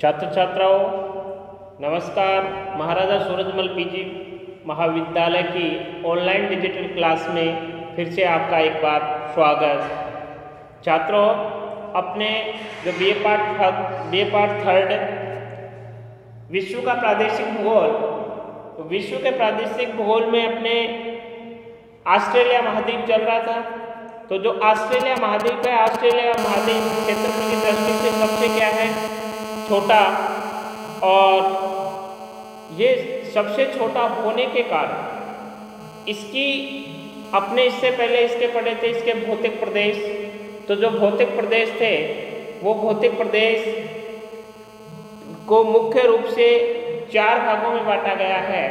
छात्र छात्राओं नमस्कार। महाराजा सूरजमल पीजी महाविद्यालय की ऑनलाइन डिजिटल क्लास में फिर से आपका एक बार स्वागत। छात्रों, अपने जो B A part B A part third विश्व का प्रादेशिक भूगोल तो विश्व के प्रादेशिक भूगोल में अपने ऑस्ट्रेलिया महाद्वीप चल रहा था। तो जो ऑस्ट्रेलिया महाद्वीप है ऑस्ट्रेलिया महाद्वीप क्षेत्र की दृष्टि से सबसे क्या है? छोटा और ये सबसे छोटा होने के कारण इसकी अपने इससे पहले इसके पढ़े थे, इसके भौतिक प्रदेश। तो जो भौतिक प्रदेश थे, वो भौतिक प्रदेश को मुख्य रूप से चार भागों में बांटा गया है।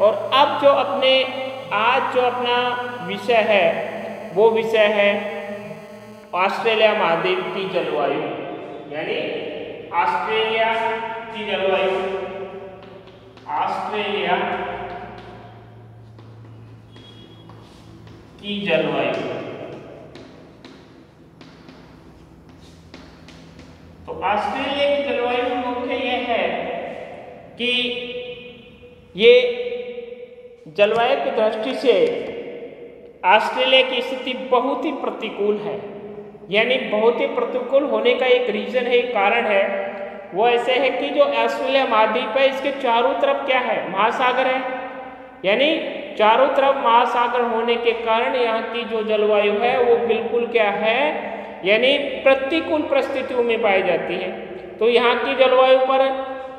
और अब जो अपने, आज जो अपना विषय है, वो विषय है ऑस्ट्रेलिया महाद्वीप की जलवायु। यानी ऑस्ट्रेलिया की जलवायु ऑस्ट्रेलिया की जलवायु तो ऑस्ट्रेलिया की जलवायु मुख्य यह है कि ये जलवायु की दृष्टि से ऑस्ट्रेलिया की स्थिति बहुत ही प्रतिकूल है। यानी बहुत ही प्रतिकूल होने का एक रीजन है, एक कारण है वो ऐसे है कि जो ऑस्ट्रेलिया महाद्वीप है इसके चारों तरफ़ क्या है? महासागर है। यानी चारों तरफ़ महासागर होने के कारण यहाँ की जो जलवायु है, वो बिल्कुल क्या है? यानी प्रतिकूल परिस्थितियों में पाई जाती है। तो यहाँ की जलवायु पर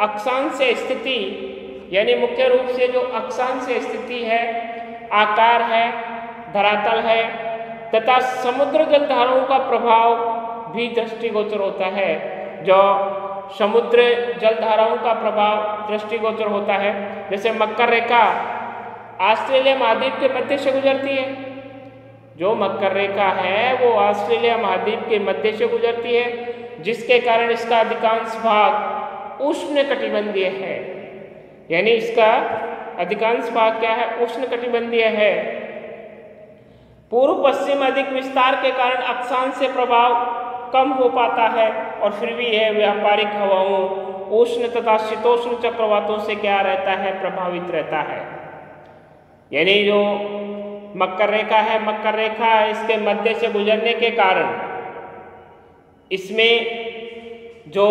अक्षांश स्थिति, यानी मुख्य रूप से जो अक्षांश स्थिति है, आकार है, धरातल है, तथा समुद्र जलधाराओं का प्रभाव भी दृष्टिगोचर होता है, जो समुद्र जलधाराओं का प्रभाव दृष्टिगोचर होता है। जैसे मकर रेखा ऑस्ट्रेलिया महाद्वीप के मध्य से गुजरती है। जो मकर रेखा है, वो ऑस्ट्रेलिया महाद्वीप के मध्य से गुजरती है, जिसके कारण इसका अधिकांश भाग उष्ण कटिबंधीय है। यानी इसका अधिकांश भाग क्या है? उष्ण कटिबंधीय है। पूर्व पश्चिम अधिक विस्तार के कारण अक्षांश से प्रभाव कम हो पाता है और फिर भी यह व्यापारिक हवाओं, उष्ण तथा शीतोष्ण चक्रवातों से क्या रहता है, प्रभावित रहता है। यानी जो मकर रेखा है, मकर रेखा इसके मध्य से गुजरने के कारण, इसमें जो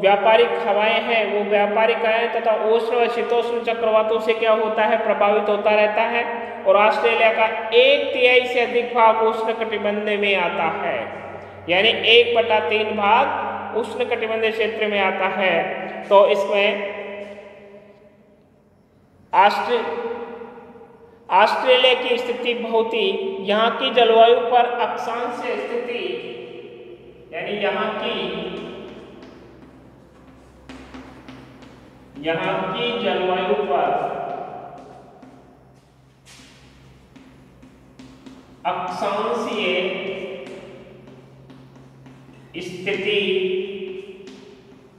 व्यापारिक हवाएँ हैं, वो व्यापारिक हवाएँ तथा उष्ण व शीतोष्ण चक्रवातों से क्या होता है, प्रभावित होता रहता है और ऑस्ट्रेलिया का एक तिहाई से अधिक भाग उष्ण कटिबंध में आता है। यानी एक बटा तीन भाग उष्ण कटिबंधीय क्षेत्र में आता है। तो इसमें ऑस्ट्रे ऑस्ट्रेलिया की स्थिति बहुत ही, यहाँ की जलवायु पर अक्षांश स्थिति, यानी यहाँ की यहाँ की जलवायु पर अक्षांशीय स्थिति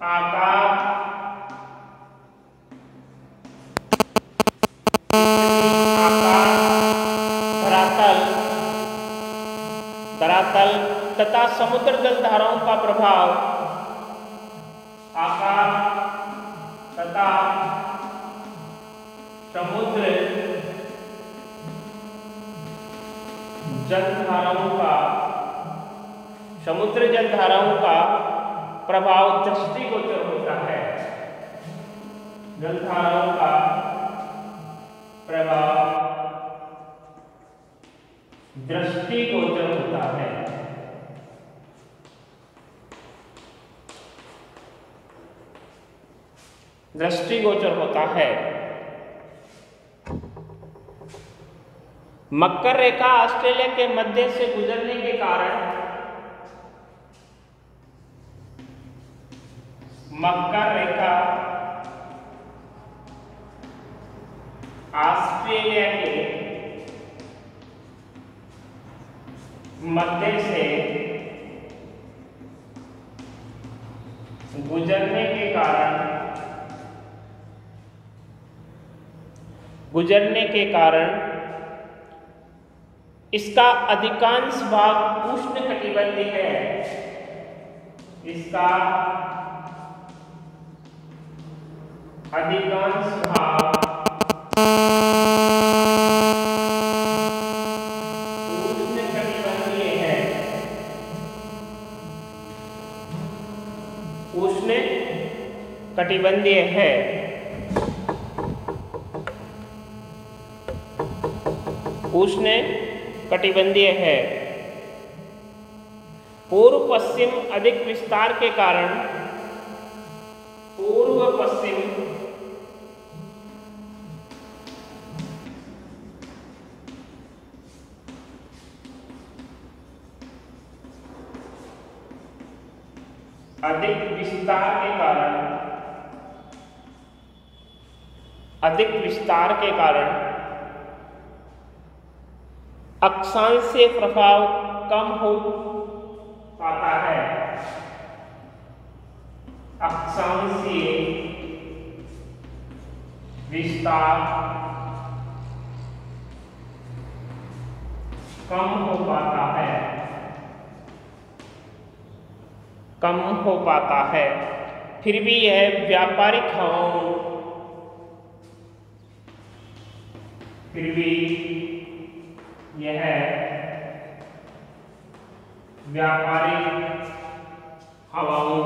आकार तथा समुद्र जल धाराओं का प्रभाव। आकार तथा समुद्र जल धाराओं का समुद्र जल धाराओं का प्रभाव दृष्टिगोचर होता है। जल धाराओं का प्रभाव दृष्टिगोचर होता है। दृष्टिगोचर होता है। मकर रेखा ऑस्ट्रेलिया के मध्य से गुजरने के कारण मकर रेखा ऑस्ट्रेलिया के मध्य से गुजरने के कारण, गुजरने के कारण इसका अधिकांश भाग उष्ण कटिबंधीय है। इसका अधिकांश भाग कटिबंधीय है। उष्ण कटिबंधीय है। पूर्व पश्चिम अधिक विस्तार के कारण विस्तार के कारण, अधिक विस्तार के कारण, अक्षांश से प्रभाव कम हो पाता है। अक्षांशीय विस्तार कम हो पाता है। कम हो पाता है। फिर भी यह व्यापारिक हवाओं फिर भी यह व्यापारिक हवाओं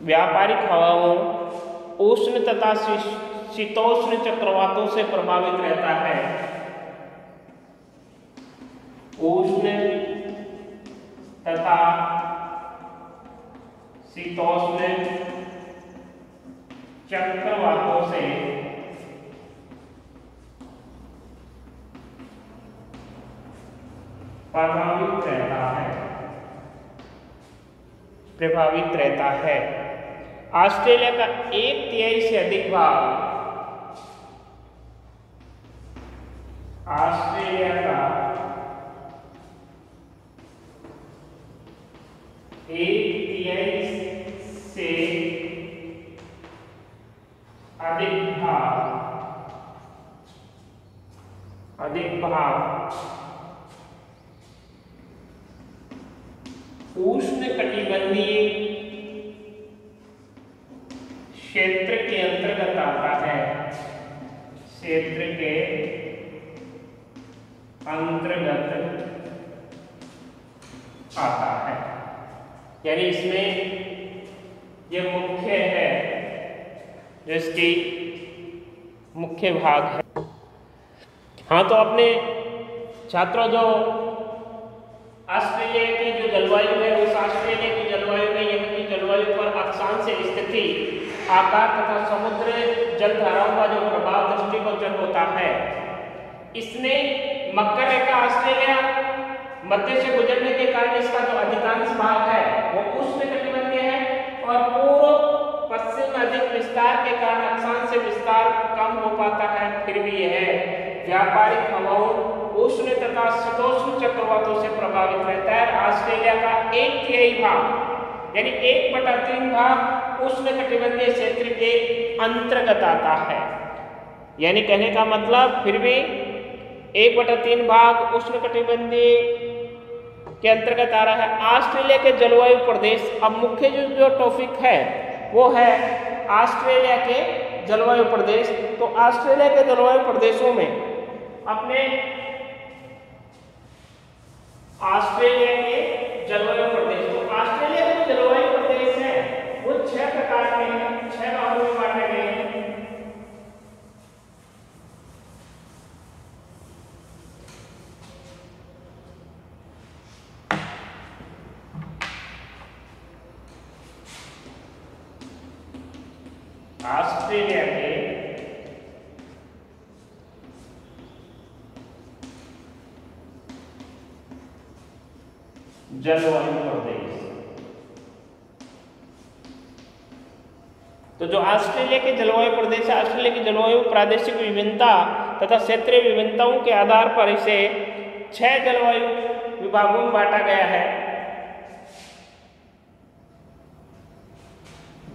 व्यापारिक हवाओं उष्ण तथा शीतोष्ण चक्रवातों से प्रभावित रहता है। चक्रवातों से, प्रभावित रहता है। प्रभावित रहता है। ऑस्ट्रेलिया का एक तिहाई से अधिक भाग, ऑस्ट्रेलिया का एक अधिक भाग अधिक भाग उष्ण कटिबंधीय क्षेत्र के अंतर्गत आता है। क्षेत्र के अंतर्गत आता है। यानी इसमें यह मुख्य है जो इसकी मुख्य भाग है। हाँ तो अपने छात्रों जो ऑस्ट्रेलिया की जो जलवायु है, उस ऑस्ट्रेलिया की जलवायु में यहाँ की जलवायु पर अक्षांश स्थिति, आकार तथा समुद्र जल धाराओं का जो प्रभाव दृष्टिगोचर होता है। इसने मकर रेखा ऑस्ट्रेलिया मध्य से गुजरने के कारण इसका जो अधिकांश भाग है, वो उष्ण कटिबंधीय है और पूर्व पश्चिम अधिक विस्तार के कारण अक्षांश से विस्तार कम हो पाता है, फिर भी यह व्यापारिक हवाओं उष्ण तथा शीतोष्ण चक्रवातों से प्रभावित रहता है ऑस्ट्रेलिया का एक तिहाई भाग, यानी एक बटा तीन भाग उष्ण कटिबंधीय क्षेत्र के अंतर्गत आता है। यानी कहने का मतलब फिर भी एक बटा तीन भाग उष्ण कटिबंधीय के अंतर्गत आ रहा है। ऑस्ट्रेलिया के जलवायु प्रदेश, अब मुख्य जो जो टॉपिक है वो है ऑस्ट्रेलिया के जलवायु प्रदेश। तो ऑस्ट्रेलिया के जलवायु प्रदेशों में अपने ऑस्ट्रेलिया के जलवायु प्रदेश। तो ऑस्ट्रेलिया के जलवायु प्रदेश है। वो छह प्रकार के हैं, छह भागों में बांटे गए हैं ऑस्ट्रेलिया के जलवायु प्रदेश तो जो ऑस्ट्रेलिया के जलवायु प्रदेश है ऑस्ट्रेलिया की जलवायु प्रादेशिक विभिन्नता तथा क्षेत्रीय विभिन्नताओं के आधार पर इसे छह जलवायु विभागों में बांटा गया है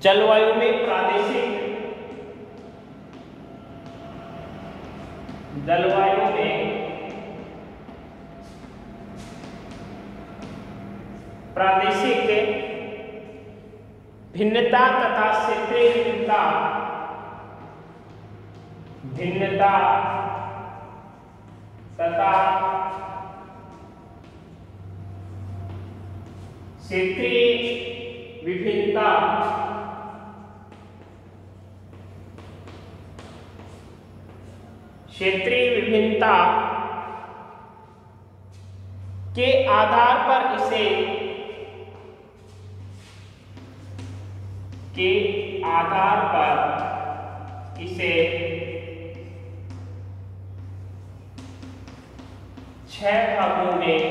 जलवायु में प्रादेशिक जलवायु में प्रादेशिक भिन्नता तथा क्षेत्रीय विभिन्नता भिन्नता तथा क्षेत्रीय विभिन्नता क्षेत्रीय विभिन्नता के आधार पर इसे के आधार पर इसे छह भागों में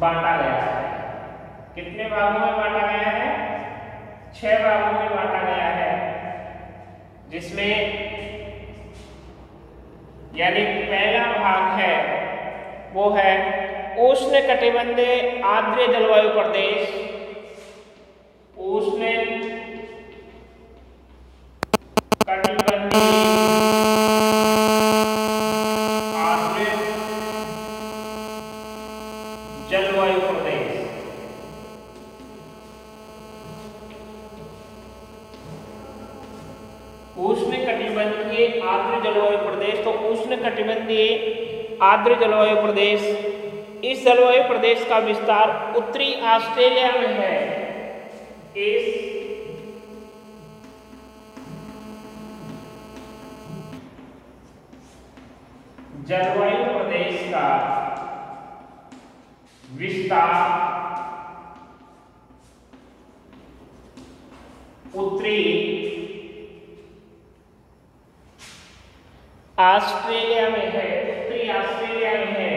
बांटा गया है। कितने भागों में बांटा गया है? छह भागों में बांटा गया है। जिसमें यानी पहला भाग है, वो है उष्ण कटिबंधीय आद्र जलवायु प्रदेश। उष्ण कटिबंधीय आर्द्र जलवायु प्रदेश उष्ण कटिबंधीय आर्द्र जलवायु प्रदेश तो उष्ण कटिबंधीय आर्द्र जलवायु प्रदेश इस जलवायु प्रदेश का विस्तार उत्तरी ऑस्ट्रेलिया में है। इस जलवायु प्रदेश का विस्तार उत्तरी ऑस्ट्रेलिया में है उत्तरी ऑस्ट्रेलिया में है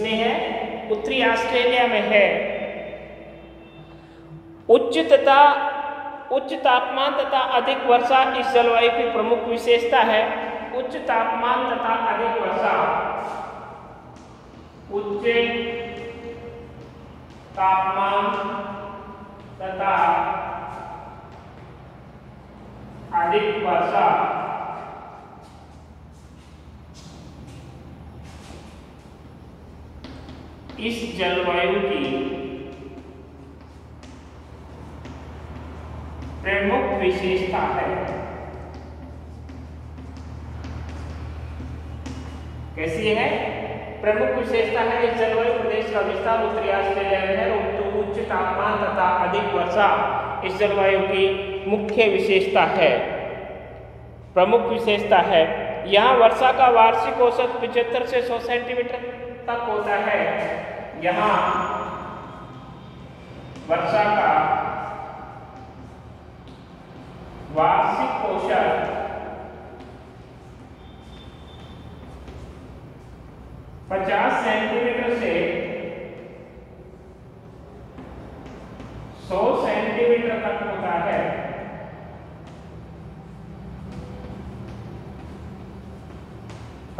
इसमें है, उत्तरी ऑस्ट्रेलिया में है। उच्च तथा उच्च तापमान तथा अधिक वर्षा इस जलवायु की प्रमुख विशेषता है। उच्च तापमान तथा अधिक वर्षा। उच्च तापमान तथा अधिक वर्षा। इस जलवायु की प्रमुख विशेषता है। कैसी है? प्रमुख विशेषता है, इस जलवायु प्रदेश का विस्तार उत्तरी ऑस्ट्रेलिया में है उच्च तापमान तथा अधिक वर्षा इस जलवायु की मुख्य विशेषता है। प्रमुख विशेषता है, यहाँ वर्षा का वार्षिक औसत पिछहत्तर से 100 सेंटीमीटर तक होता है। यहाँ वर्षा का वार्षिक औसत पचास सेंटीमीटर से सौ सेंटीमीटर तक होता है।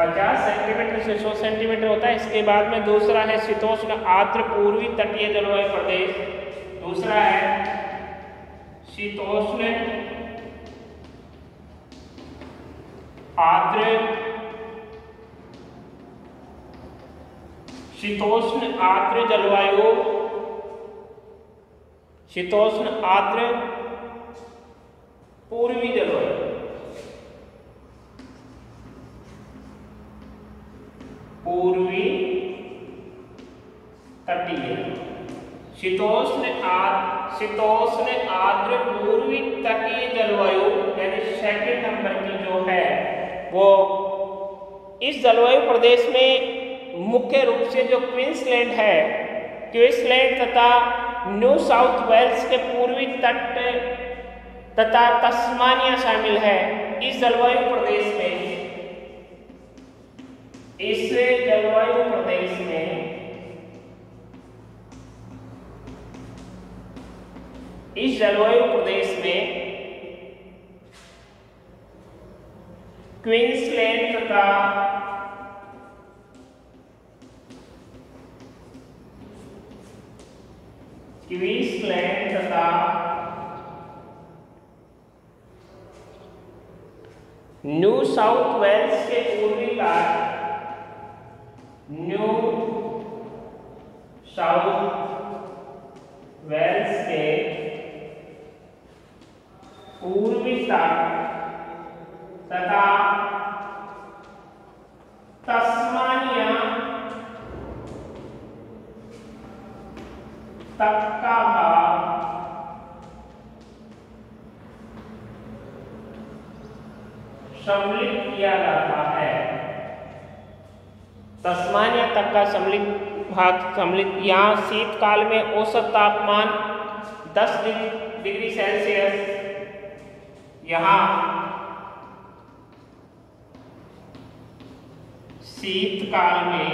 पचास सेंटीमीटर से सौ सेंटीमीटर होता है। इसके बाद में दूसरा है शीतोष्ण आर्द्र पूर्वी तटीय जलवायु प्रदेश। दूसरा है शीतोष्ण आर्द्र शीतोष्ण आर्द्र जलवायु। शीतोष्ण आर्द्र पूर्वी जलवायु। पूर्वी तटीय। शीतोष्ण आर्द्र शीतोष्ण आर्द्र पूर्वी तटीय जलवायु, यानी सेकंड नंबर की जो है, वो इस जलवायु प्रदेश में मुख्य रूप से जो क्वींसलैंड है क्वींसलैंड तथा न्यू साउथ वेल्स के पूर्वी तट तथा तस्मानिया शामिल है। इस जलवायु प्रदेश में इस जलवायु प्रदेश में। इस जलवायु प्रदेश में क्वींसलैंड तथा क्वींसलैंड तथा न्यू साउथ वेल्स के पूर्वी का न्यू साउथ वेल्स के पूर्वी तट तथा तस्मानिया तक का भाग सम्मिलित किया जाता है तस्मानिया तक का सम्मिलित भाग सम्मिलित यहाँ शीतकाल में औसत तापमान 10 डिग्री सेल्सियस। यहाँ शीतकाल में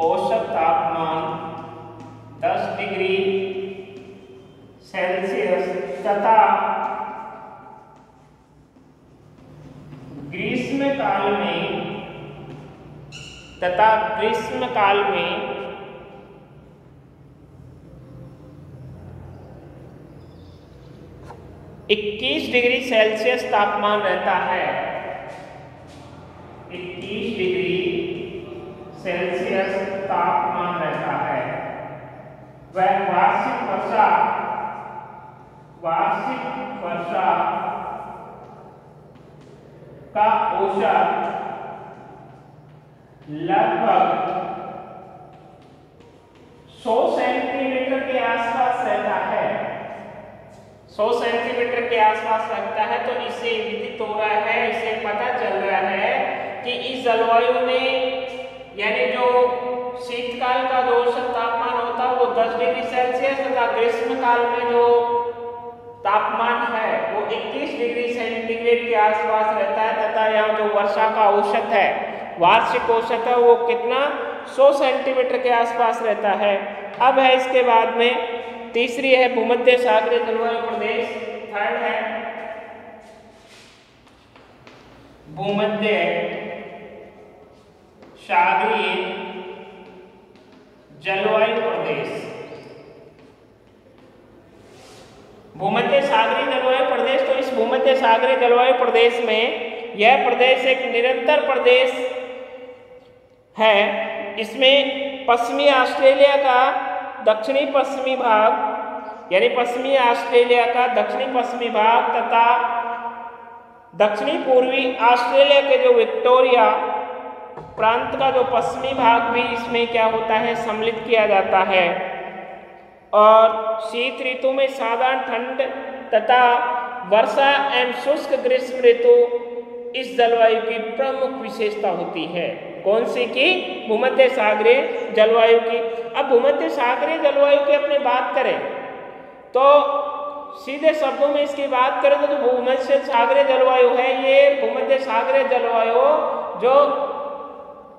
औसत तापमान 10 डिग्री सेल्सियस तथा ग्रीष्म काल में तथा ग्रीष्म काल में इक्कीस डिग्री सेल्सियस तापमान रहता है। इक्कीस डिग्री सेल्सियस तापमान रहता है। वह वार्षिक वर्षा वार्षिक वर्षा का औसत लगभग 100 सेंटीमीटर के आसपास रहता है। 100 सेंटीमीटर के आसपास रहता है तो इससे विदित हो रहा है इसे पता चल रहा है कि इस जलवायु में, यानी जो शीतकाल का जो औसत तापमान होता है, वो 10 डिग्री सेल्सियस तथा ग्रीष्म काल में जो तापमान है, वो 21 डिग्री सेंटीग्रेड के आसपास रहता है, तथा यहाँ जो वर्षा का औसत है वार्षिक औसत है वो कितना? 100 सेंटीमीटर के आसपास रहता है। अब है इसके बाद में, तीसरी है भूमध्य सागरीय जलवायु प्रदेश। थर्ड है भूमध्य सागरीय जलवायु प्रदेश। भूमध्य सागरीय जलवायु प्रदेश तो इस भूमध्य सागरीय जलवायु प्रदेश में यह प्रदेश एक निरंतर प्रदेश है। इसमें पश्चिमी ऑस्ट्रेलिया का दक्षिणी पश्चिमी भाग, यानी पश्चिमी ऑस्ट्रेलिया का दक्षिणी पश्चिमी भाग तथा दक्षिणी पूर्वी ऑस्ट्रेलिया के जो विक्टोरिया प्रांत का जो पश्चिमी भाग भी इसमें क्या होता है, सम्मिलित किया जाता है। और शीत ऋतु में साधारण ठंड तथा वर्षा एवं शुष्क ग्रीष्म ऋतु इस जलवायु की प्रमुख विशेषता होती है। कौन सी की? भूमध्य सागरीय जलवायु की। अब भूमध्य सागरीय जलवायु की अपने बात करें तो सीधे शब्दों में इसकी बात करें तो भूमध्य सागरीय जलवायु है, ये भूमध्य सागरीय जलवायु जो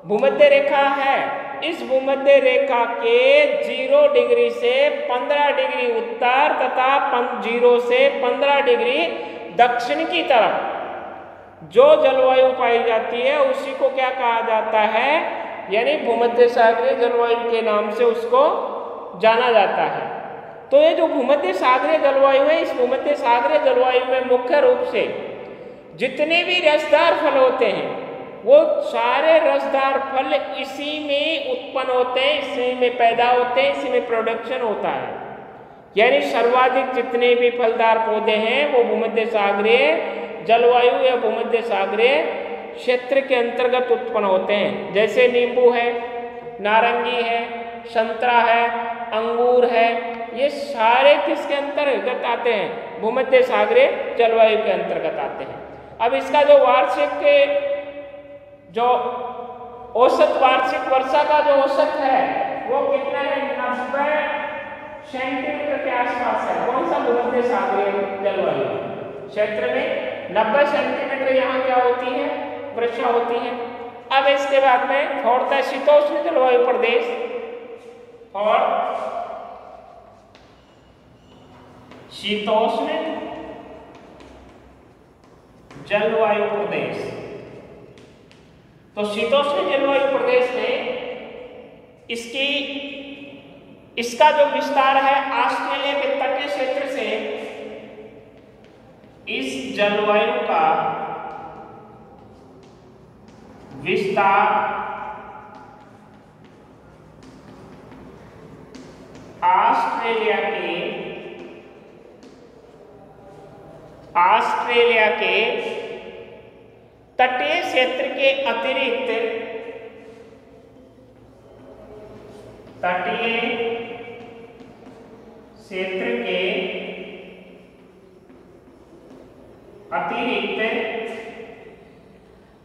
भूमध्य रेखा है, इस भूमध्य रेखा के ज़ीरो डिग्री से पंद्रह डिग्री उत्तर तथा ज़ीरो से पंद्रह डिग्री दक्षिण की तरफ़। जो जलवायु पाई जाती है, उसी को क्या कहा जाता है? यानी भूमध्य सागरीय जलवायु के नाम से उसको जाना जाता है। तो ये जो भूमध्य सागरीय जलवायु है, इस भूमध्य सागरीय जलवायु में मुख्य रूप से जितने भी रसदार फल होते हैं, वो सारे रसदार फल इसी में उत्पन्न होते हैं, इसी में पैदा होते हैं, इसी में प्रोडक्शन होता है। यानी सर्वाधिक जितने भी फलदार पौधे हैं, वो भूमध्य सागरीय जलवायु या भूमध्य सागरीय क्षेत्र के अंतर्गत उत्पन्न होते हैं। जैसे नींबू है, नारंगी है, संतरा है, अंगूर है, ये सारे किसके अंतर्गत आते हैं? भूमध्य सागरीय जलवायु के अंतर्गत आते हैं। अब इसका जो वार्षिक जो औसत वार्षिक वर्षा का जो औसत है, वो कितना है? नब्बे सेंटीमीटर के आसपास है। कौन सा भूमध्य सागरीय जलवायु? क्षेत्र में नब्बे सेंटीमीटर यहाँ क्या होती है? वर्षा होती है। अब इसके बाद में छोड़ता है शीतोष्ण जलवायु प्रदेश। और शीतोष्ण जलवायु प्रदेश। तो शीतोष्ण जलवायु प्रदेश में इसकी, इसका जो विस्तार है, ऑस्ट्रेलिया के तटीय क्षेत्र से इस जलवायु का विस्तार ऑस्ट्रेलिया के ऑस्ट्रेलिया के तटीय क्षेत्र के अतिरिक्त तटीय क्षेत्र के अतिरिक्त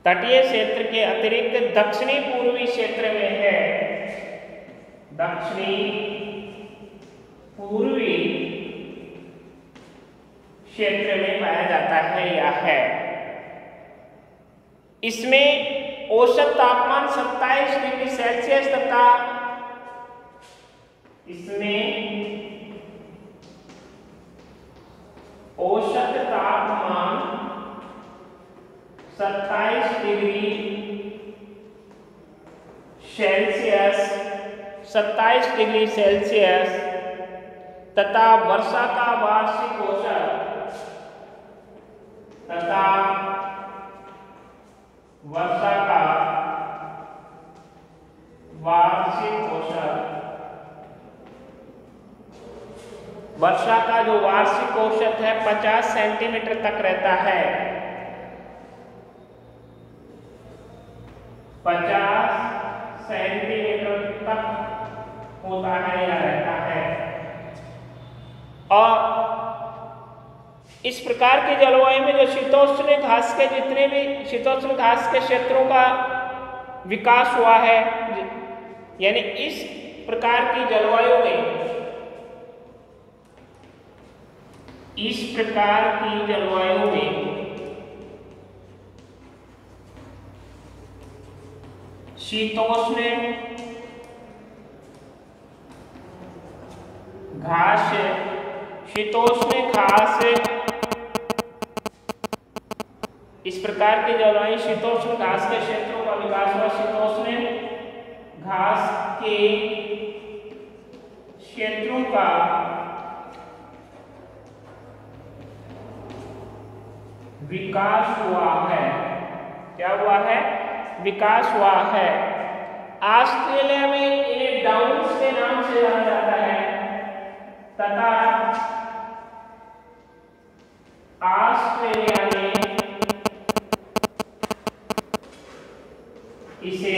तटीय क्षेत्र के अतिरिक्त दक्षिणी पूर्वी क्षेत्र में है। दक्षिणी पूर्वी क्षेत्र में पाया जाता है, या है। इसमें औसत तापमान 27 डिग्री सेल्सियस तथा इसमें औसत तापमान 27 डिग्री सेल्सियस 27 डिग्री सेल्सियस, तथा वर्षा का वार्षिक औसत, तथा वर्षा का वार्षिक औसत। वर्षा का जो वार्षिक औसत है 50 सेंटीमीटर तक रहता है 50 सेंटीमीटर तक होता है या रहता है और इस प्रकार की जलवायु में जो शीतोष्ण घास के जितने भी शीतोष्ण घास के क्षेत्रों का विकास हुआ है, यानी इस प्रकार की जलवायु में, इस प्रकार की जलवायु में शीतोष्ण घास शीतोष्ण घास इस प्रकार के जलवायु शीतोष्ण घास के क्षेत्रों का विकास हुआ। शीतोष्ण घास के क्षेत्रों का विकास हुआ है। क्या हुआ है? विकास हुआ है। ऑस्ट्रेलिया में ये डाउन्स के नाम से जाना जाता है। तथा ऑस्ट्रेलिया में इसे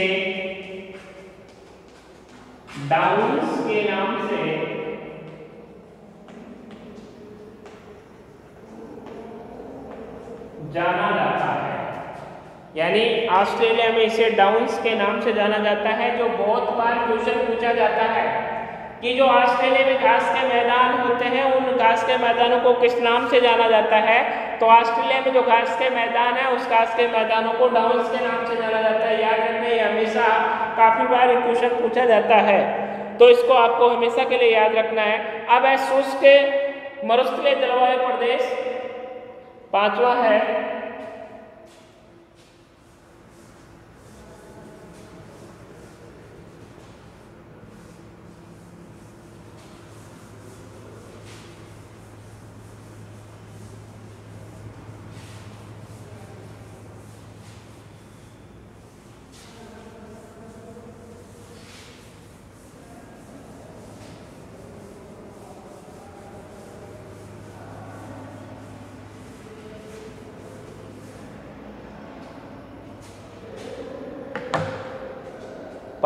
डाउन्स के नाम से जाना जाता है। यानी ऑस्ट्रेलिया में इसे डाउन्स के नाम से जाना जाता है, जो बहुत बार क्वेश्चन पूछा जाता है कि जो ऑस्ट्रेलिया में घास के मैदान होते हैं, उन घास के मैदानों को किस नाम से जाना जाता है? तो ऑस्ट्रेलिया में जो घास के मैदान है, उस घास के मैदानों को डाउन्स के नाम से जाना जाता है। याद रखना, ये हमेशा काफ़ी बार क्वेश्चन पूछा जाता है। तो इसको आपको हमेशा के लिए याद रखना है। अब है शुष्क मरुस्थलीय जलवायु प्रदेश पांचवा है।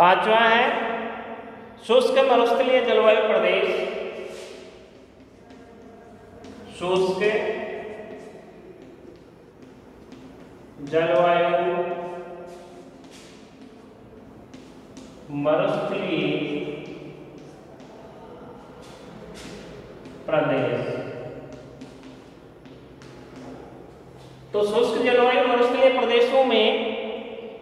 पांचवा है, शुष्क मरुस्थलीय जलवायु प्रदेश। शुष्क जलवायु मरुस्थलीय प्रदेश। तो शुष्क जलवायु मरुस्थलीय प्रदेशों में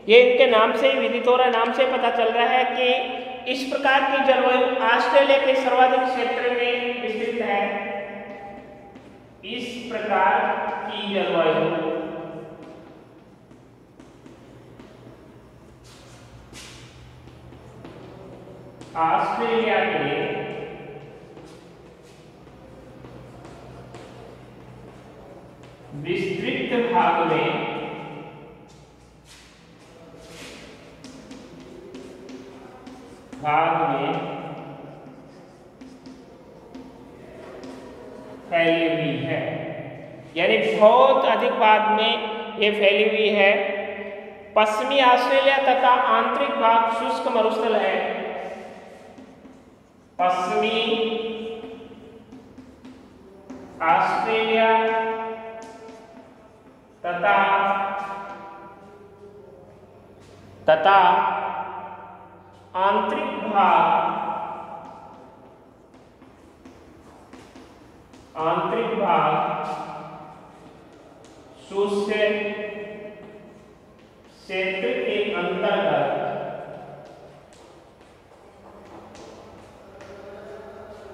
ये इनके नाम से ही विदित हो रहा है, नाम से पता चल रहा है कि इस प्रकार की जलवायु ऑस्ट्रेलिया के सर्वाधिक क्षेत्र में स्थित है। इस प्रकार की जलवायु। ऑस्ट्रेलिया के विस्तृत भाग में भाग में फैली हुई है। यानी बहुत अधिक बाद में ये फैली हुई है। पश्चिमी ऑस्ट्रेलिया तथा आंतरिक भाग शुष्क मरुस्थल है। पश्चिमी ऑस्ट्रेलिया तथा तथा आंतरिक भाग। आंतरिक भाग। क्षेत्र के अंतर्गत।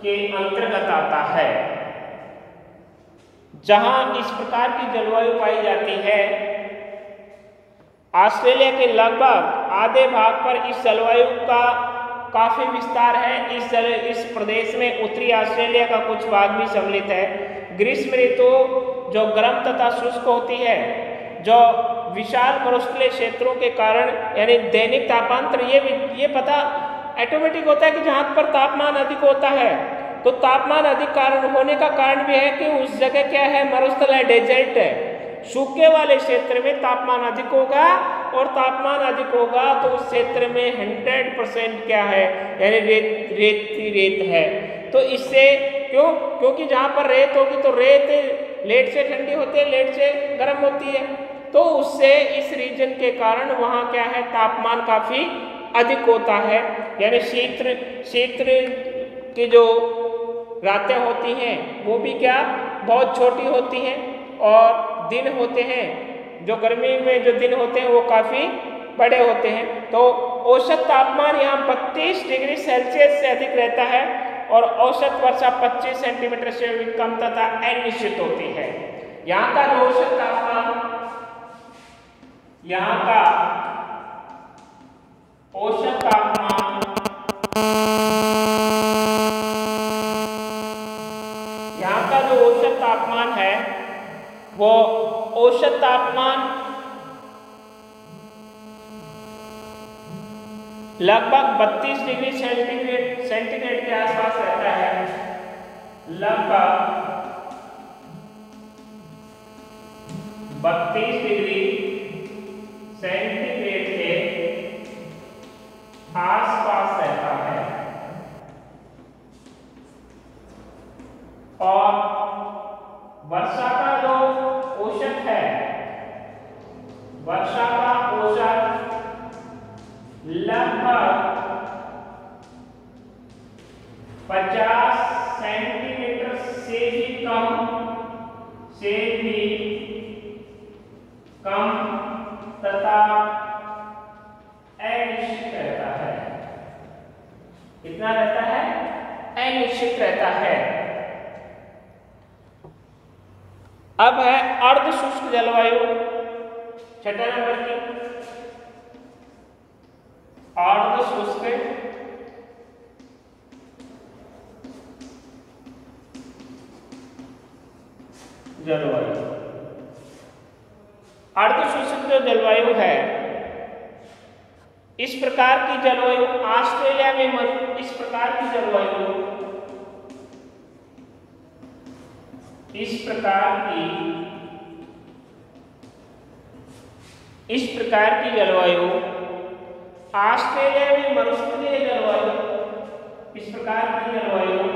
के अंतर्गत आता है। जहाँ इस प्रकार की जलवायु पाई जाती है ऑस्ट्रेलिया के लगभग आधे भाग पर इस जलवायु का काफ़ी विस्तार है। इस जल, इस प्रदेश में उत्तरी ऑस्ट्रेलिया का कुछ भाग भी सम्मिलित है। ग्रीष्म ऋतु जो गर्म तथा शुष्क होती है, जो विशाल मरुस्थलीय क्षेत्रों के कारण, यानी दैनिक तापांतर, ये ये पता ऑटोमेटिक होता है कि जहाँ पर तापमान अधिक होता है। तो तापमान अधिक कारण, होने का कारण भी है कि उस जगह क्या है, मरुस्थल है डेजर्ट है। सूखे वाले क्षेत्र में तापमान अधिक होगा और तापमान अधिक होगा तो उस क्षेत्र में 100 परसेंट क्या है? यानी रेत रेत रेत है। तो इससे क्यों? क्योंकि जहाँ पर रेत होगी तो रेत लेट से ठंडी होती है, लेट से गर्म होती है। तो उससे इस रीजन के कारण वहाँ क्या है? तापमान काफ़ी अधिक होता है। यानी क्षेत्र क्षेत्र की जो रातें होती हैं, वो भी क्या? बहुत छोटी होती हैं और दिन होते हैं, जो गर्मी में जो दिन होते हैं, वो काफ़ी बड़े होते हैं। तो औसत तापमान यहाँ बत्तीस डिग्री सेल्सियस से अधिक रहता है और औसत वर्षा 25 सेंटीमीटर से भी कम तथा अनिश्चित होती है। यहाँ का जो औसत तापमान, यहाँ का औसत तापमान यहाँ का जो औसत तापमान है वो औसत तापमान लगभग 32 डिग्री सेंटीग्रेड सेंटीग्रेड के आसपास रहता है। लगभग 32 डिग्री सेंटीग्रेड के आसपास रहता है। और वर्षा का जो है। वर्षा का औसत लगभग 50 सेंटीमीटर से भी कम, से भी कम तथा अनिश्चित रहता है। कितना रहता है? अनिश्चित रहता है। अब है अर्ध शुष्क जलवायु। छठा नंबर की। अर्ध शुष्क। जलवायु। अर्ध शुष्क जो जलवायु है, इस प्रकार की जलवायु ऑस्ट्रेलिया में इस प्रकार की जलवायु इस प्रकार की, इस प्रकार की जलवायु, ऑस्ट्रेलिया में मरुस्थलीय जलवायु, इस प्रकार की जलवायु,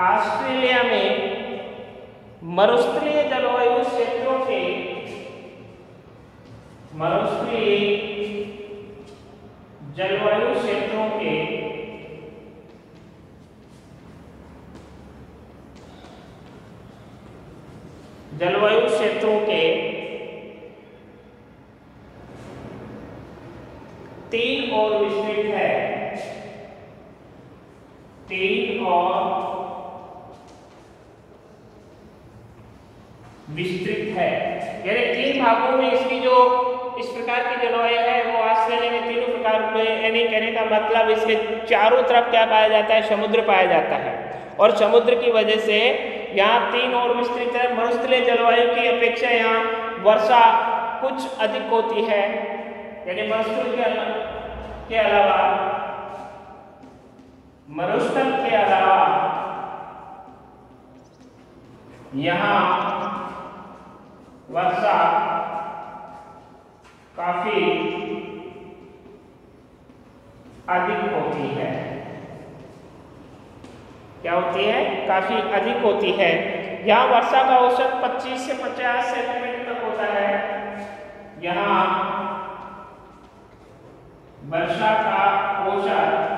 ऑस्ट्रेलिया में मरुस्थलीय जलवायु क्षेत्रों के मरुस्थलीय जलवायु क्षेत्रों के जलवायु क्षेत्रों के तीन और विस्तृत है। तीन और विस्तृत है। यानी तीन भागों में इसकी जो इस प्रकार की जलवायु है, वो ऑस्ट्रेलिया में तीनों प्रकार पे यानी कहने का मतलब इसके चारों तरफ़ क्या पाया जाता है? समुद्र पाया जाता है। और समुद्र की वजह से यहाँ तीन और विस्तृत है। मरुस्थलीय जलवायु की अपेक्षा यहाँ वर्षा कुछ अधिक होती है। यानी मरुस्थल के के अलावा, मरुस्थल के अलावा यहाँ वर्षा काफ़ी अधिक होती है। क्या होती है? काफ़ी अधिक होती है। यहाँ वर्षा का औसत 25 से 50 सेंटीमीटर तक होता है। यहाँ वर्षा का औसत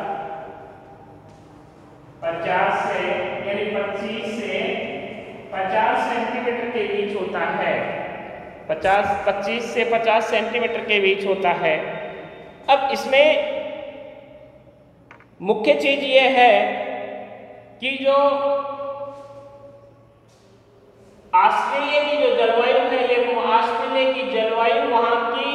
50 से, यानी 25 से 50 सेंटीमीटर के बीच होता है। 50 25 से 50 सेंटीमीटर के बीच होता है। अब इसमें मुख्य चीज़ ये है कि जो ऑस्ट्रेलिया की जो जलवायु है ये ऑस्ट्रेलिया की जलवायु वहाँ की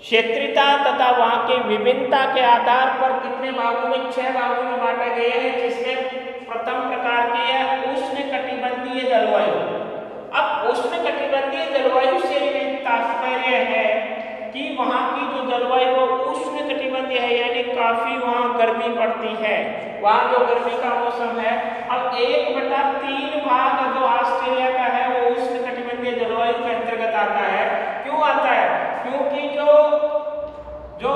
क्षेत्रीयता तथा वहाँ की विभिन्नता के आधार पर कितने भागों में, छह भागों में बांटा गया है, जिसमें प्रथम प्रकार की है उष्ण कटिबंधीय जलवायु। अब उष्ण कटिबंधीय जलवायु से तात्पर्य है कि वहाँ की जो जलवायु वो कटिबंधीय है, यानी काफ़ी वहाँ गर्मी पड़ती है। वहाँ जो गर्मी का मौसम है, अब एक बटा तीन भाग जो ऑस्ट्रेलिया का है, वो उष्ण कटिबंधीय जलवायु के अंतर्गत आता है। क्यों आता है? क्योंकि जो जो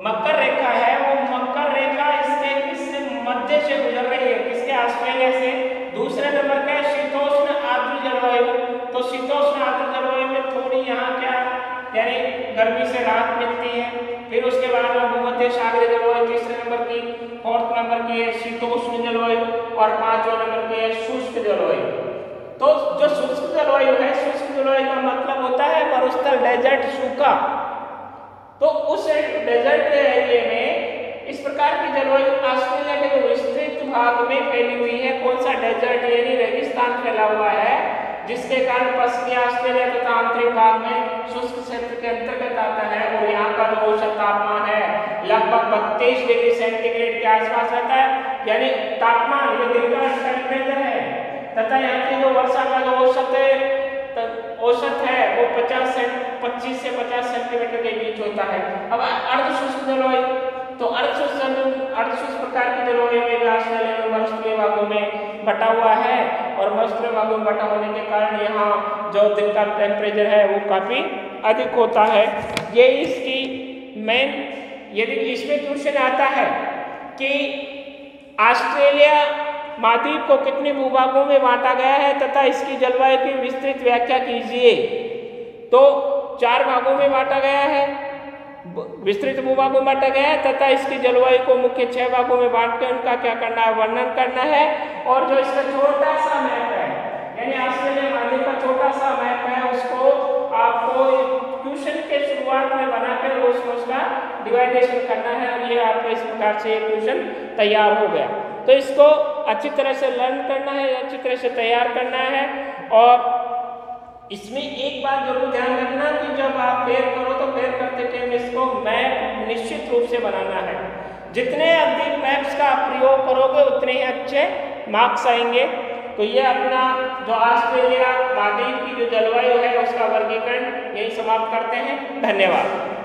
मकर रेखा है, वो मकर रेखा इसके किससे मध्य से गुजर रही है। किसके ऑस्ट्रेलिया से? दूसरे नंबर का शीतोष्ण आर्द्र जलवायु। तो शीतोष्ण आर्द्र जलवायु में थोड़ी यहाँ क्या, यानी गर्मी से राहत मिलती है। फिर उसके बाद में भूमध्य सागरीय जलवायु तीसरे नंबर की, फोर्थ नंबर की है शीतोष्ण जलवायु और पांचवा नंबर की है शुष्क जलवायु। तो जो शुष्क जलवायु है, शुष्क जलवायु का मतलब होता है मरुस्थल डेजर्ट सूखा। तो उस डेजर्ट एरिए में इस प्रकार की जलवायु ऑस्ट्रेलिया के विस्तृत भाग में फैली हुई है, कौन सा डेजर्ट यानी रेगिस्तान फैला हुआ है जिसके कारण पश्चिमी ऑस्ट्रेलिया तथा आंतरिक भाग में शुष्क क्षेत्र के अंतर्गत आता है और यहाँ का जो औसत तापमान है। लगभग बत्तीस डिग्री सेंटीग्रेड के आसपास रहता है, यानी तापमान ये दिन का टेम्परेचर है। तथा यहाँ की जो वर्षा का जो औसत है औसत है, वो 50 से 25 से 50 सेंटीमीटर के बीच होता है। अब अर्ध शुष्क जलवायु तो अर्ध शुष्क अर्ध शुष्क प्रकार की जलवायु में ऑस्ट्रेलिया में मरुस्थलीय भागों में बटा हुआ है और मरुस्थलीय भागों में बटा होने के कारण यहाँ जो दिन का टेम्परेचर है वो काफ़ी अधिक होता है। ये इसकी मेन यदि इसमें क्वेश्चन आता है कि ऑस्ट्रेलिया महाद्वीप को कितने भूभागों में बांटा गया है तथा इसकी जलवायु की विस्तृत व्याख्या कीजिए। तो चार भागों में बांटा गया है। विस्तृत भूभागों में बांटा गया है, तथा इसकी जलवायु को मुख्य छह भागों में बांट के उनका क्या करना है, वर्णन करना है। और जो इसका छोटा सा मैप है, यानी ऑस्ट्रेलिया महाद्वीप का छोटा सा मैप है, उसको आपको ट्यूशन के शुरुआत में बनाकर उसको उसका डिवाइडेशन करना है, और ये आपको इस प्रकार से ट्यूशन तैयार हो गया। तो इसको अच्छी तरह से लर्न करना है, अच्छी तरह से तैयार करना है, और इसमें एक बात ज़रूर ध्यान रखना कि जब आप पेयर करो तो पेयर करते टाइम इसको मैप निश्चित रूप से बनाना है। जितने अधिक मैप्स का आप प्रयोग करोगे, उतने ही अच्छे मार्क्स आएँगे। तो ये अपना जो ऑस्ट्रेलिया महाद्वीप की जो जलवायु है, उसका वर्गीकरण यही समाप्त करते हैं। धन्यवाद।